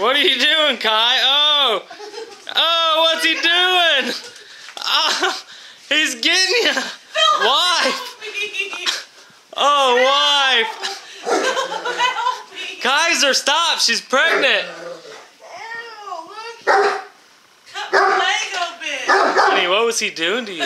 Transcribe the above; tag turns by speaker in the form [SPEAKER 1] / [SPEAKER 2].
[SPEAKER 1] What are you doing, Kai? Oh, oh, what's he doing? Oh, he's getting you. Wife. Oh, wife. Kyzer, stop. She's pregnant.
[SPEAKER 2] Ew, look. Cut my leg open.
[SPEAKER 1] Honey. What was he doing to you?